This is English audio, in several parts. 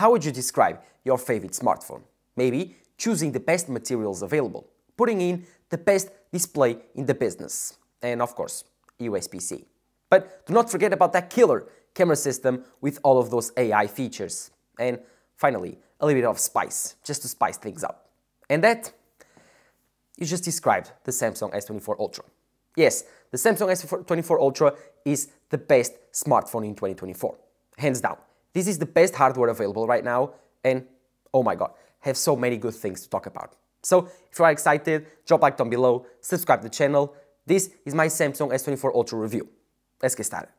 How would you describe your favorite smartphone? Maybe choosing the best materials available, putting in the best display in the business, and of course, USB-C. But do not forget about that killer camera system with all of those AI features. And finally, a little bit of spice, just to spice things up. And that, you just described the Samsung S24 Ultra. Yes, the Samsung S24 Ultra is the best smartphone in 2024, hands down. This is the best hardware available right now, and oh my god, have so many good things to talk about. So, if you are excited, drop a like down below, subscribe to the channel. This is my Samsung S24 Ultra review. Let's get started.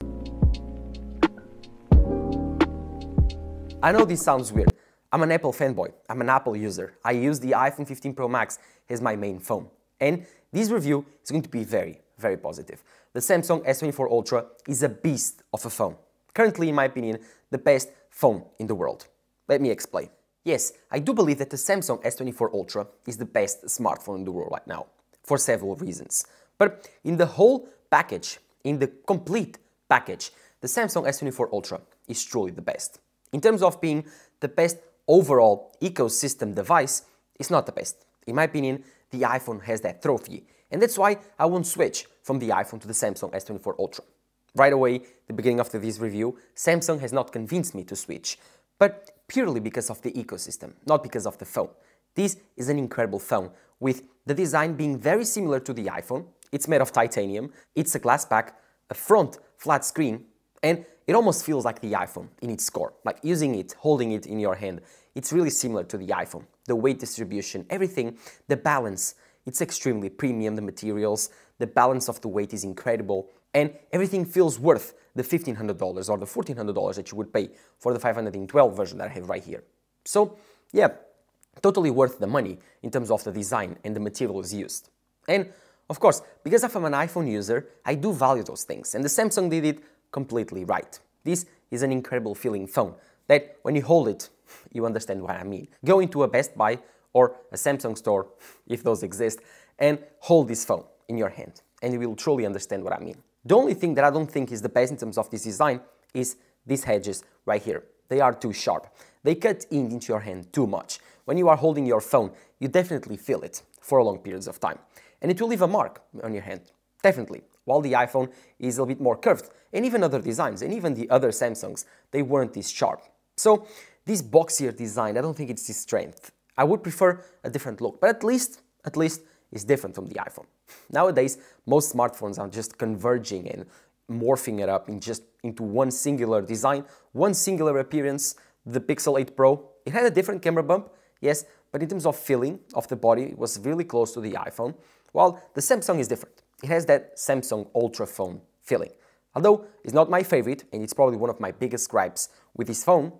I know this sounds weird. I'm an Apple fanboy. I'm an Apple user. I use the iPhone 15 Pro Max as my main phone. And this review is going to be very, very positive. The Samsung S24 Ultra is a beast of a phone. Currently, in my opinion, the best phone in the world. Let me explain. Yes, I do believe that the Samsung S24 Ultra is the best smartphone in the world right now, for several reasons. But in the whole package, in the complete package, the Samsung S24 Ultra is truly the best. In terms of being the best overall ecosystem device, it's not the best. In my opinion, the iPhone has that trophy, and that's why I won't switch from the iPhone to the Samsung S24 Ultra. Right away, the beginning of this review, Samsung has not convinced me to switch, but purely because of the ecosystem, not because of the phone. This is an incredible phone, with the design being very similar to the iPhone. It's made of titanium, it's a glass back, a front flat screen, and it almost feels like the iPhone in its core. Like using it, holding it in your hand, it's really similar to the iPhone. The weight distribution, everything, the balance, it's extremely premium, the materials, the balance of the weight is incredible, and everything feels worth the $1,500 or the $1,400 that you would pay for the 512 version that I have right here. So, yeah, totally worth the money in terms of the design and the materials used. And of course, because I'm an iPhone user, I do value those things, and the Samsung did it completely right. This is an incredible feeling phone that when you hold it, you understand what I mean. Go into a Best Buy or a Samsung store, if those exist, and hold this phone in your hand, and you will truly understand what I mean. The only thing that I don't think is the best in terms of this design is these edges right here. They are too sharp. They cut in into your hand too much. When you are holding your phone, you definitely feel it for long periods of time. And it will leave a mark on your hand, definitely. While the iPhone is a little bit more curved, and even other designs, and even the other Samsungs, they weren't this sharp. So this boxier design, I don't think it's this strength. I would prefer a different look, but at least, at least, it's different from the iPhone. Nowadays, most smartphones are just converging and morphing it up in just into one singular design, one singular appearance. The Pixel 8 Pro, it had a different camera bump, yes, but in terms of feeling of the body, it was really close to the iPhone, while the Samsung is different. It has that Samsung Ultra phone feeling. Although it's not my favorite, and it's probably one of my biggest gripes with this phone,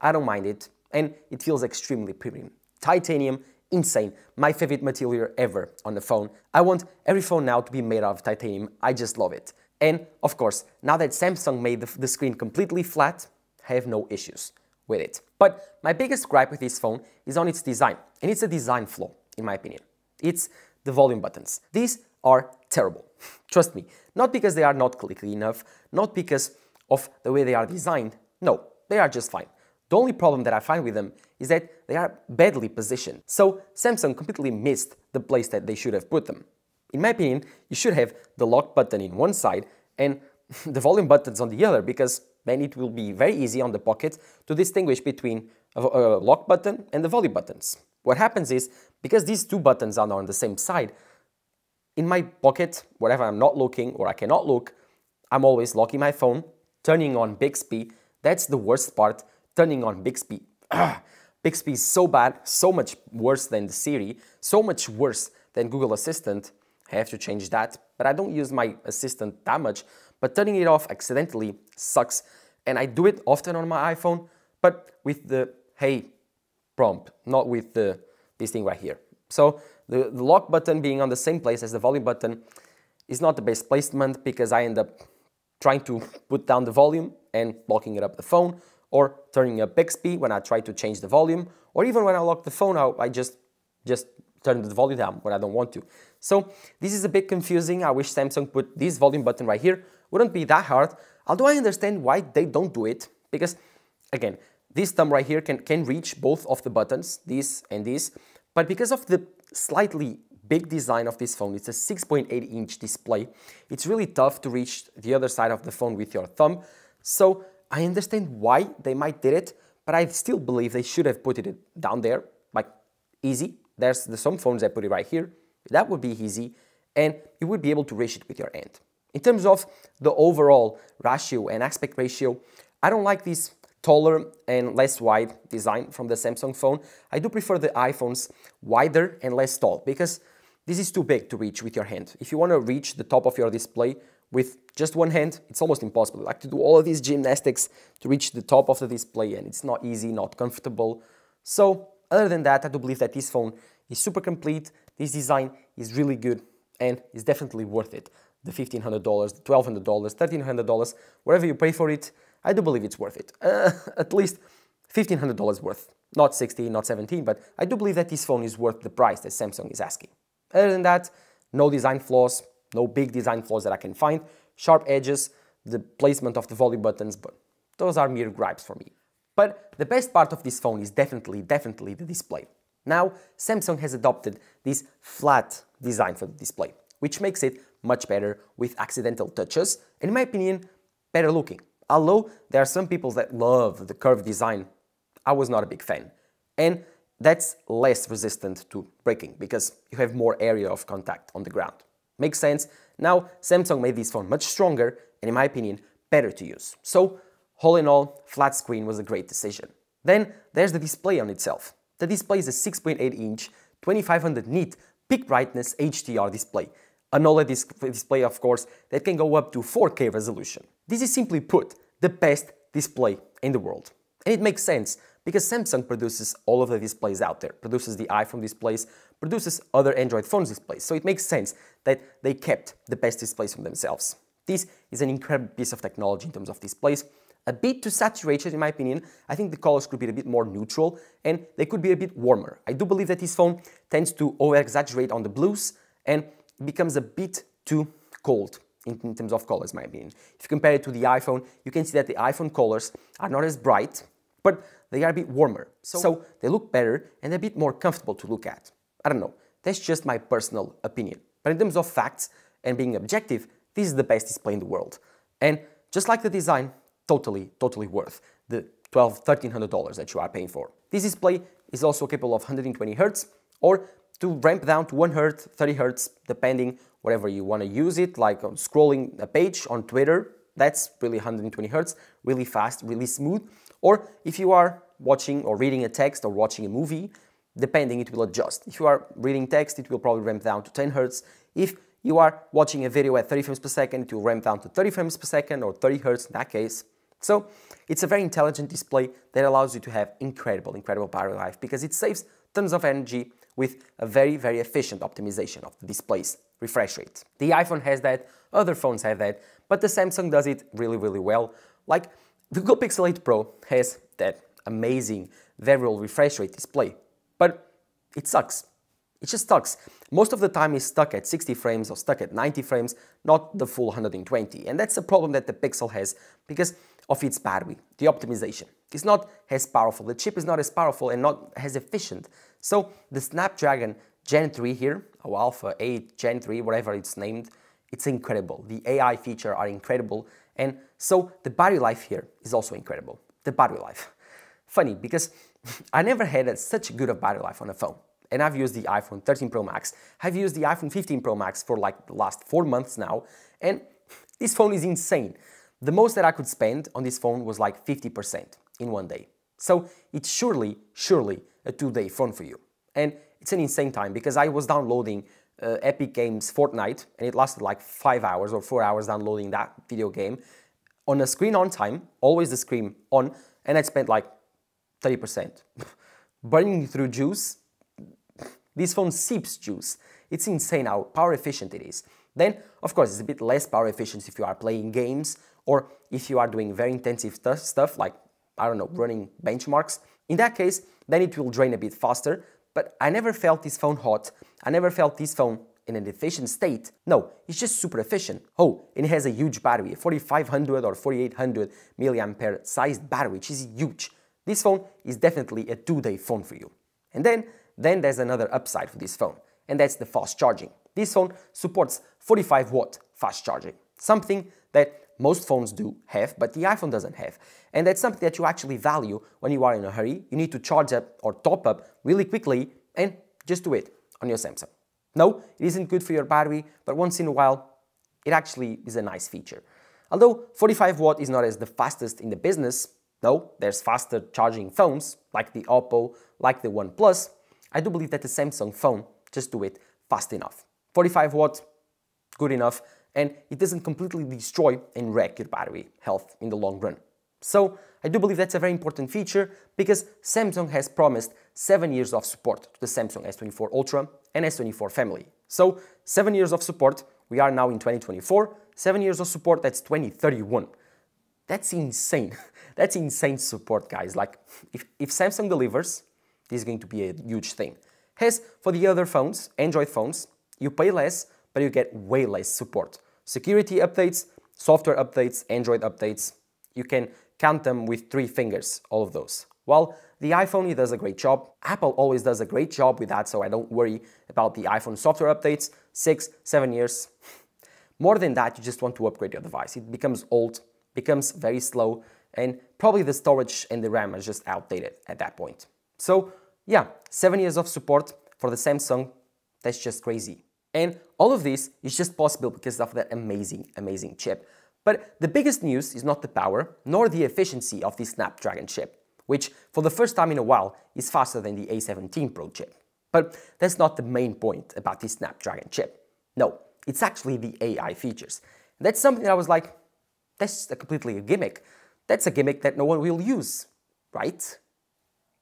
I don't mind it, and it feels extremely premium. Titanium, insane, my favorite material ever on the phone. I want every phone now to be made out of titanium, I just love it. And of course, now that Samsung made the, the screen completely flat, I have no issues with it. But my biggest gripe with this phone is on its design, and it's a design flaw, in my opinion. It's the volume buttons. These are terrible. Trust me, not because they are not clicky enough, not because of the way they are designed. No, they are just fine. The only problem that I find with them is that they are badly positioned. So Samsung completely missed the place that they should have put them. In my opinion, you should have the lock button in one side and the volume buttons on the other because then it will be very easy on the pocket to distinguish between a, a lock button and the volume buttons. What happens is, because these two buttons are on the same side, in my pocket, wherever I'm not looking or I cannot look, I'm always locking my phone, turning on Bixby. That's the worst part, turning on Bixby. Bixby is so bad, so much worse than the Siri, so much worse than Google Assistant. I have to change that, but I don't use my assistant that much. But turning it off accidentally sucks, and I do it often on my iPhone, but with the hey prompt, not with the this thing right here. So the, the lock button being on the same place as the volume button is not the best placement because I end up trying to put down the volume and locking it up the phone or turning up Bixby when I try to change the volume or even when I lock the phone out I just just turn the volume down when I don't want to. So this is a bit confusing. I wish Samsung put this volume button right here. Wouldn't be that hard. Although I understand why they don't do it because again This thumb right here can, can reach both of the buttons, this and this, but because of the slightly big design of this phone, it's a 6.8 inch display, it's really tough to reach the other side of the phone with your thumb, so I understand why they might did it, but I still believe they should have put it down there, like easy. There's the, some phones that put it right here, that would be easy, and you would be able to reach it with your hand. In terms of the overall ratio and aspect ratio, I don't like this taller and less wide design from the Samsung phone. I do prefer the iPhones wider and less tall because this is too big to reach with your hand. If you want to reach the top of your display with just one hand, it's almost impossible. Like to do all of these gymnastics to reach the top of the display and it's not easy, not comfortable. So other than that, I do believe that this phone is super complete. This design is really good and is definitely worth it. The $1,500, the $1,200, $1,300, whatever you pay for it, I do believe it's worth it. Uh, at least $1,500 worth. Not 16, not 17, but I do believe that this phone is worth the price that Samsung is asking. Other than that, no design flaws, no big design flaws that I can find. Sharp edges, the placement of the volume buttons, but those are mere gripes for me. But the best part of this phone is definitely, definitely the display. Now, Samsung has adopted this flat design for the display, which makes it much better with accidental touches, and in my opinion, better looking. Although there are some people that love the curved design, I was not a big fan. And that's less resistant to breaking because you have more area of contact on the ground. Makes sense? Now, Samsung made this phone much stronger and in my opinion, better to use. So, all in all, flat screen was a great decision. Then, there's the display on itself. The display is a 6.8 inch, 2500 nit peak brightness HDR display. An OLED dis display, of course, that can go up to 4K resolution. This is simply put, the best display in the world. And it makes sense because Samsung produces all of the displays out there, produces the iPhone displays, produces other Android phones displays, so it makes sense that they kept the best displays from themselves. This is an incredible piece of technology in terms of displays, a bit too saturated in my opinion. I think the colors could be a bit more neutral and they could be a bit warmer. I do believe that this phone tends to over-exaggerate on the blues and becomes a bit too cold in, in terms of colors, in my opinion. If you compare it to the iPhone, you can see that the iPhone colors are not as bright, but they are a bit warmer. So, so they look better and a bit more comfortable to look at. I don't know, that's just my personal opinion. But in terms of facts and being objective, this is the best display in the world. And just like the design, totally, totally worth the $1,200, $1,300 that you are paying for. This display is also capable of 120 Hz or to ramp down to 1 Hz, 30 Hz, depending whatever you want to use it, like scrolling a page on Twitter, that's really 120 Hz, really fast, really smooth. Or if you are watching or reading a text or watching a movie, depending, it will adjust. If you are reading text, it will probably ramp down to 10 Hz. If you are watching a video at 30 frames per second, it will ramp down to 30 frames per second or 30 Hz in that case. So it's a very intelligent display that allows you to have incredible, incredible battery life because it saves tons of energy with a very, very efficient optimization of the display's refresh rate. The iPhone has that, other phones have that, but the Samsung does it really, really well. Like the Google Pixel 8 Pro has that amazing variable refresh rate display, but it sucks. It just sucks. Most of the time it's stuck at 60 frames or stuck at 90 frames, not the full 120. And that's a problem that the Pixel has because of its battery, the optimization. It's not as powerful. The chip is not as powerful and not as efficient. So the Snapdragon Gen 3 here, or Alpha 8, Gen 3, whatever it's named, it's incredible. The AI feature are incredible. And so the battery life here is also incredible. The battery life. Funny because I never had such good a battery life on a phone. And I've used the iPhone 13 Pro Max. I've used the iPhone 15 Pro Max for like the last four months now. And this phone is insane. The most that I could spend on this phone was like 50% in one day. So it's surely, surely a two-day phone for you. And it's an insane time because I was downloading uh, Epic Games Fortnite and it lasted like five hours or four hours downloading that video game on a screen on time, always the screen on, and I spent like 30%. Burning through juice, this phone sips juice. It's insane how power efficient it is. Then, of course, it's a bit less power efficient if you are playing games or if you are doing very intensive stuff like, I don't know, running benchmarks. In that case, then it will drain a bit faster, but I never felt this phone hot. I never felt this phone in an efficient state. No, it's just super efficient. Oh, and it has a huge battery, a 4500 or 4800 milliampere sized battery, which is huge. This phone is definitely a two-day phone for you. And then, then there's another upside for this phone, and that's the fast charging. This phone supports 45 watt fast charging, something that most phones do have, but the iPhone doesn't have. And that's something that you actually value when you are in a hurry. You need to charge up or top up really quickly and just do it on your Samsung. No, it isn't good for your battery, but once in a while, it actually is a nice feature. Although 45 watt is not as the fastest in the business, no, there's faster charging phones like the Oppo, like the OnePlus, I do believe that the Samsung phone just do it fast enough. 45 watts, good enough, and it doesn't completely destroy and wreck your battery health in the long run. So I do believe that's a very important feature because Samsung has promised 7 years of support to the Samsung S24 Ultra and S24 family. So 7 years of support, we are now in 2024, 7 years of support, that's 2031. That's insane. that's insane support, guys. Like, if, if Samsung delivers, this is going to be a huge thing. As for the other phones, Android phones, you pay less, but you get way less support security updates, software updates, Android updates. You can count them with three fingers, all of those. Well, the iPhone does a great job. Apple always does a great job with that, so I don't worry about the iPhone software updates. Six, seven years. More than that, you just want to upgrade your device. It becomes old, becomes very slow, and probably the storage and the RAM are just outdated at that point. So, yeah, seven years of support for the Samsung, that's just crazy. And all of this is just possible because of that amazing, amazing chip. But the biggest news is not the power, nor the efficiency of this Snapdragon chip, which for the first time in a while is faster than the A17 Pro chip. But that's not the main point about this Snapdragon chip. No, it's actually the AI features. That's something that I was like, that's a completely a gimmick. That's a gimmick that no one will use, right?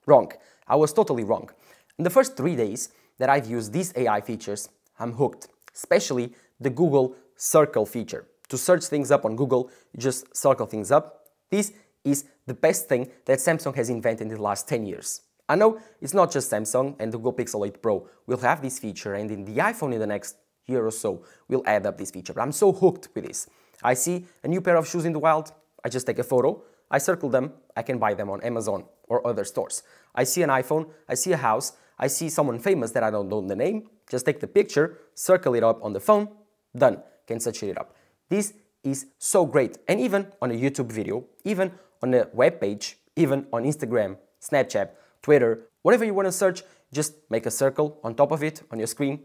Wrong. I was totally wrong. In the first three days that I've used these AI features, I'm hooked, especially the Google Circle feature. To search things up on Google, just circle things up. This is the best thing that Samsung has invented in the last 10 years. I know it's not just Samsung and the Google Pixel 8 Pro will have this feature and in the iPhone in the next year or so will add up this feature. But I'm so hooked with this. I see a new pair of shoes in the wild, I just take a photo, I circle them, I can buy them on Amazon or other stores. I see an iPhone, I see a house, I see someone famous that I don't know the name, just take the picture, circle it up on the phone, done, can search it up. This is so great. And even on a YouTube video, even on a web page, even on Instagram, Snapchat, Twitter, whatever you want to search, just make a circle on top of it on your screen.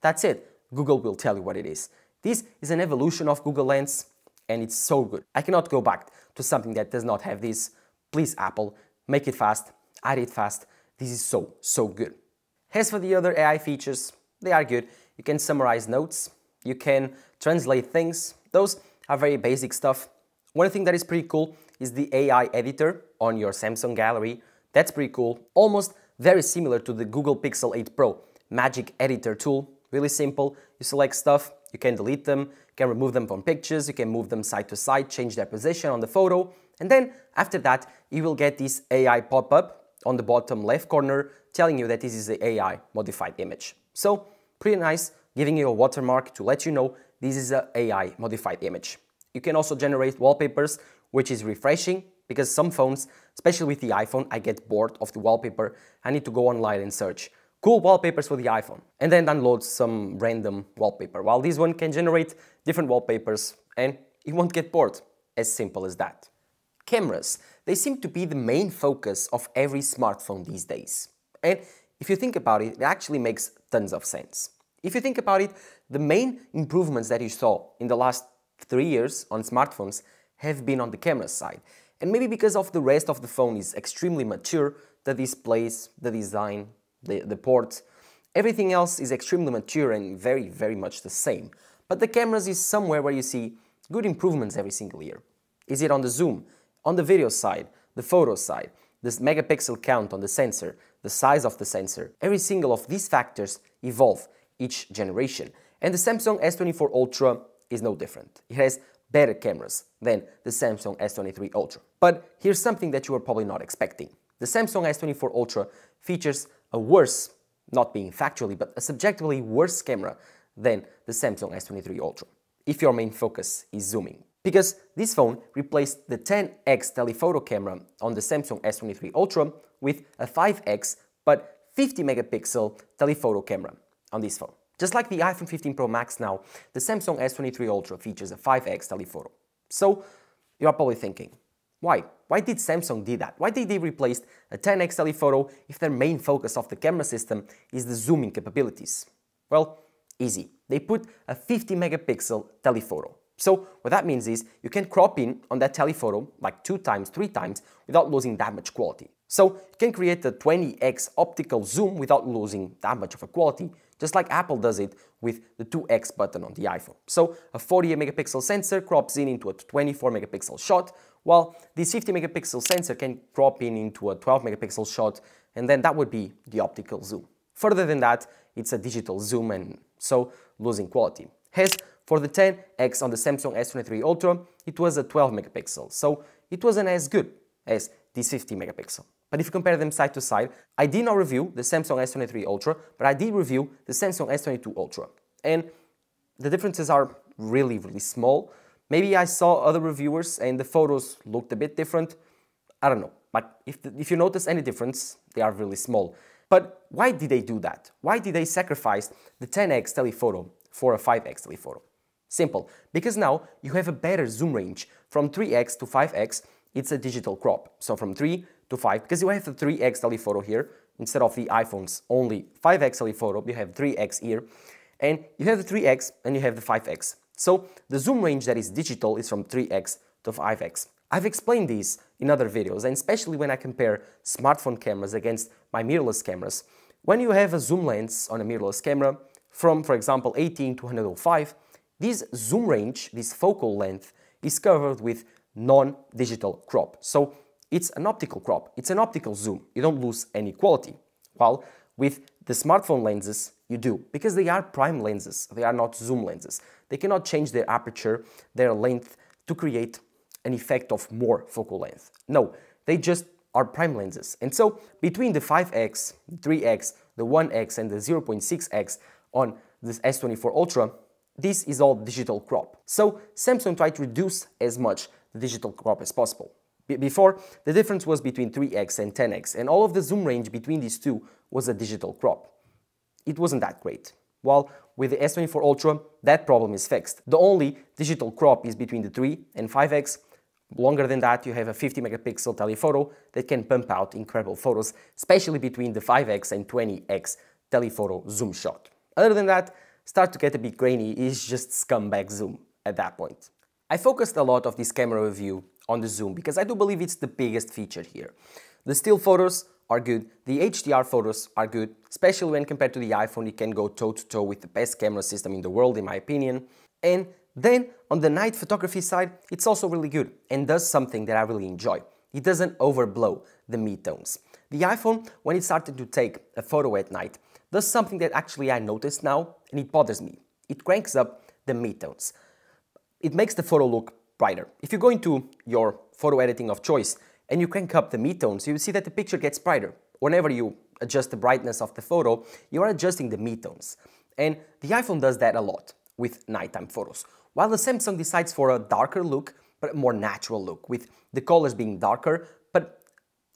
That's it. Google will tell you what it is. This is an evolution of Google Lens and it's so good. I cannot go back to something that does not have this. Please, Apple, make it fast, add it fast. This is so, so good. As for the other AI features, they are good. You can summarize notes, you can translate things. Those are very basic stuff. One thing that is pretty cool is the AI editor on your Samsung Gallery. That's pretty cool. Almost very similar to the Google Pixel 8 Pro Magic Editor tool. Really simple. You select stuff, you can delete them, you can remove them from pictures, you can move them side to side, change their position on the photo, and then after that, you will get this AI pop-up on the bottom left corner telling you that this is the AI modified image. So pretty nice, giving you a watermark to let you know this is an AI modified image. You can also generate wallpapers, which is refreshing because some phones, especially with the iPhone, I get bored of the wallpaper. I need to go online and search cool wallpapers for the iPhone and then download some random wallpaper. While this one can generate different wallpapers and you won't get bored. As simple as that. Cameras. They seem to be the main focus of every smartphone these days. And if you think about it, it actually makes tons of sense. If you think about it, the main improvements that you saw in the last three years on smartphones have been on the camera side. And maybe because of the rest of the phone is extremely mature, the displays, the design, the, the ports, everything else is extremely mature and very, very much the same. But the cameras is somewhere where you see good improvements every single year. Is it on the zoom? On the video side, the photo side, this megapixel count on the sensor, the size of the sensor, every single of these factors evolve each generation. And the Samsung S24 Ultra is no different. It has better cameras than the Samsung S23 Ultra. But here's something that you are probably not expecting. The Samsung S24 Ultra features a worse, not being factually, but a subjectively worse camera than the Samsung S23 Ultra, if your main focus is zooming. Because this phone replaced the 10x telephoto camera on the Samsung S23 Ultra with a 5x but 50 megapixel telephoto camera on this phone. Just like the iPhone 15 Pro Max now, the Samsung S23 Ultra features a 5x telephoto. So you're probably thinking, why? Why did Samsung do that? Why did they replace a 10x telephoto if their main focus of the camera system is the zooming capabilities? Well, easy. They put a 50 megapixel telephoto. So what that means is you can crop in on that telephoto like two times, three times without losing that much quality. So you can create a 20x optical zoom without losing that much of a quality, just like Apple does it with the 2x button on the iPhone. So a 48 megapixel sensor crops in into a 24 megapixel shot, while this 50 megapixel sensor can crop in into a 12 megapixel shot, and then that would be the optical zoom. Further than that, it's a digital zoom and so losing quality. Hence, for the 10X on the Samsung S23 Ultra, it was a 12 megapixel, so it wasn't as good as this 50 megapixel. But if you compare them side to side, I did not review the Samsung S23 Ultra, but I did review the Samsung S22 Ultra. And the differences are really, really small. Maybe I saw other reviewers and the photos looked a bit different. I don't know. But if, the, if you notice any difference, they are really small. But why did they do that? Why did they sacrifice the 10x telephoto for a 5x telephoto? Simple, because now you have a better zoom range. From 3x to 5x, it's a digital crop. So from 3 to 5, because you have the 3x telephoto here, instead of the iPhone's only 5x telephoto, you have 3x here. And you have the 3x and you have the 5x. So the zoom range that is digital is from 3x to 5x. I've explained this in other videos, and especially when I compare smartphone cameras against my mirrorless cameras. When you have a zoom lens on a mirrorless camera, from for example 18 to 105, this zoom range, this focal length, is covered with non-digital crop. So it's an optical crop, it's an optical zoom. You don't lose any quality. While with the smartphone lenses, you do, because they are prime lenses, they are not zoom lenses. They cannot change their aperture, their length, to create an effect of more focal length. No, they just are prime lenses. And so between the 5x, 3x, the 1x and the 0.6x on this S24 Ultra, this is all digital crop. So Samsung tried to reduce as much the digital crop as possible. Before, the difference was between 3x and 10x, and all of the zoom range between these two was a digital crop. It wasn't that great. While with the S24 Ultra, that problem is fixed. The only digital crop is between the 3 and 5x. Longer than that, you have a 50 megapixel telephoto that can pump out incredible photos, especially between the 5x and 20x telephoto zoom shot. Other than that, start to get a bit grainy is just scumbag zoom at that point. I focused a lot of this camera review on the zoom because I do believe it's the biggest feature here. The still photos are good, the HDR photos are good, especially when compared to the iPhone it can go toe to toe with the best camera system in the world in my opinion. And then on the night photography side, it's also really good and does something that I really enjoy. It doesn't overblow the midtones. The iPhone, when it started to take a photo at night, does something that actually I notice now and it bothers me. It cranks up the midtones. It makes the photo look brighter. If you go into your photo editing of choice and you crank up the midtones, you will see that the picture gets brighter. Whenever you adjust the brightness of the photo, you are adjusting the midtones. And the iPhone does that a lot with nighttime photos. While the Samsung decides for a darker look, but a more natural look, with the colors being darker, but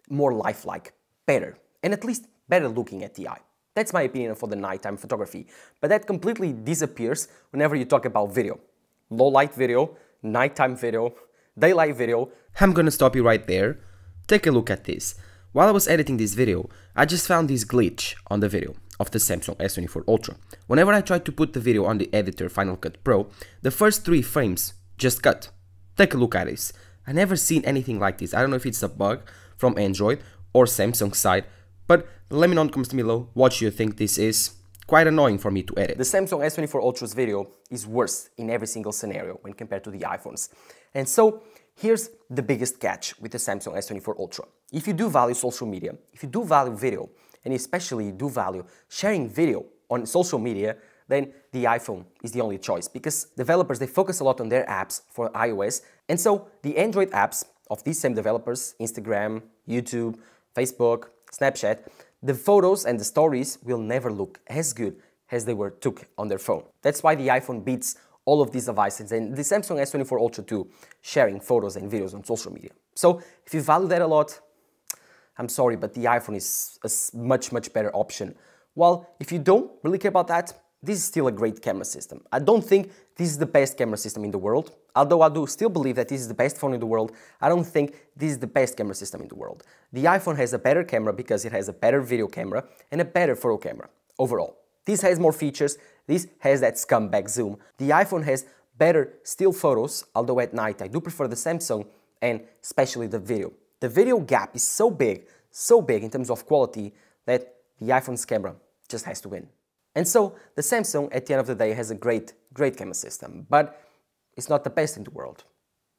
more lifelike, better, and at least better looking at the eye. That's my opinion for the nighttime photography, but that completely disappears whenever you talk about video. Low light video, nighttime video, daylight video. I'm gonna stop you right there. Take a look at this. While I was editing this video, I just found this glitch on the video of the Samsung S24 Ultra. Whenever I tried to put the video on the editor Final Cut Pro, the first three frames just cut. Take a look at this. I never seen anything like this. I don't know if it's a bug from Android or Samsung side, but let me know in the comments below what you think this is. Quite annoying for me to edit. The Samsung S24 Ultra's video is worse in every single scenario when compared to the iPhones. And so here's the biggest catch with the Samsung S24 Ultra. If you do value social media, if you do value video, and especially do value sharing video on social media, then the iPhone is the only choice because developers they focus a lot on their apps for iOS and so the Android apps of these same developers, Instagram, YouTube, Facebook, Snapchat, the photos and the stories will never look as good as they were took on their phone. That's why the iPhone beats all of these devices and the Samsung S24 Ultra 2 sharing photos and videos on social media. So if you value that a lot, I'm sorry, but the iPhone is a much, much better option. While if you don't really care about that, this is still a great camera system. I don't think this is the best camera system in the world. Although I do still believe that this is the best phone in the world, I don't think this is the best camera system in the world. The iPhone has a better camera because it has a better video camera and a better photo camera overall. This has more features, this has that scumbag zoom. The iPhone has better still photos, although at night I do prefer the Samsung and especially the video. The video gap is so big, so big in terms of quality that the iPhone's camera just has to win. And so the Samsung at the end of the day has a great, great camera system, but it's not the best in the world.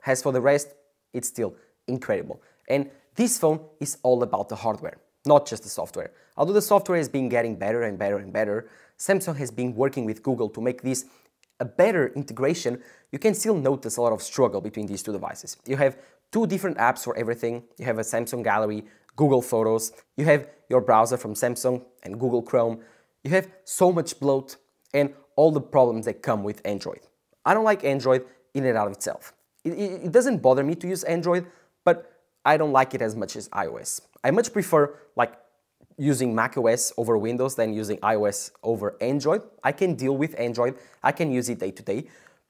As for the rest, it's still incredible. And this phone is all about the hardware, not just the software. Although the software has been getting better and better and better, Samsung has been working with Google to make this a better integration, you can still notice a lot of struggle between these two devices. You have two different apps for everything. You have a Samsung Gallery, Google Photos, you have your browser from Samsung and Google Chrome, you have so much bloat and all the problems that come with Android. I don't like Android in and out of itself. It, it, it doesn't bother me to use Android, but I don't like it as much as iOS. I much prefer like using macOS over Windows than using iOS over Android. I can deal with Android, I can use it day to day,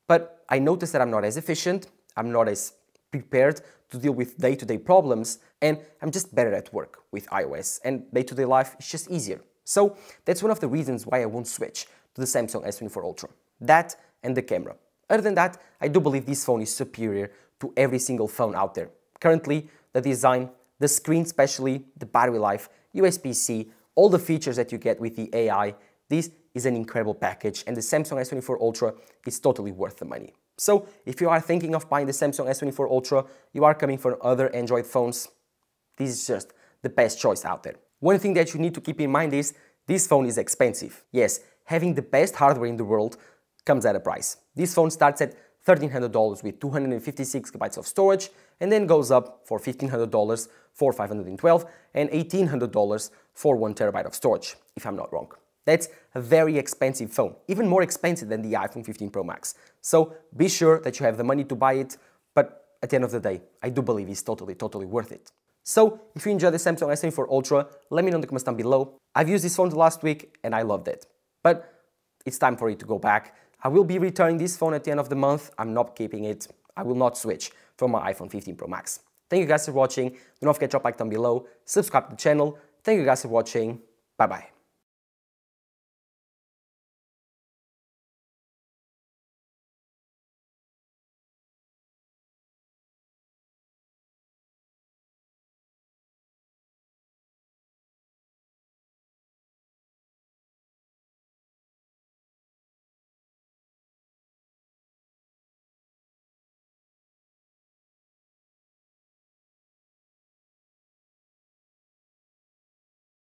but I notice that I'm not as efficient, I'm not as prepared to deal with day to day problems, and I'm just better at work with iOS, and day to day life is just easier. So that's one of the reasons why I won't switch to the Samsung S24 Ultra. That and the camera. Other than that, I do believe this phone is superior to every single phone out there. Currently, the design, the screen especially, the battery life, USB-C, all the features that you get with the AI, this is an incredible package and the Samsung S24 Ultra is totally worth the money. So if you are thinking of buying the Samsung S24 Ultra, you are coming from other Android phones, this is just the best choice out there. One thing that you need to keep in mind is this phone is expensive. Yes, having the best hardware in the world comes at a price. This phone starts at $1,300 with 256 gigabytes of storage and then goes up for $1,500 for 512 and $1,800 for 1 terabyte of storage, if I'm not wrong. That's a very expensive phone, even more expensive than the iPhone 15 Pro Max. So be sure that you have the money to buy it, but at the end of the day, I do believe it's totally, totally worth it. So, if you enjoyed the Samsung S24 Ultra, let me know in the comments down below. I've used this phone the last week and I loved it. But it's time for it to go back. I will be returning this phone at the end of the month. I'm not keeping it. I will not switch from my iPhone 15 Pro Max. Thank you guys for watching. Do not forget to drop like down below. Subscribe to the channel. Thank you guys for watching. Bye bye.